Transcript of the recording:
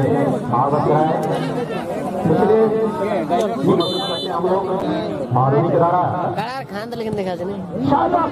से स्वागत कराए पिछले हम लोग माधुरी के द्वारा खान लेकिन देखा शाबाश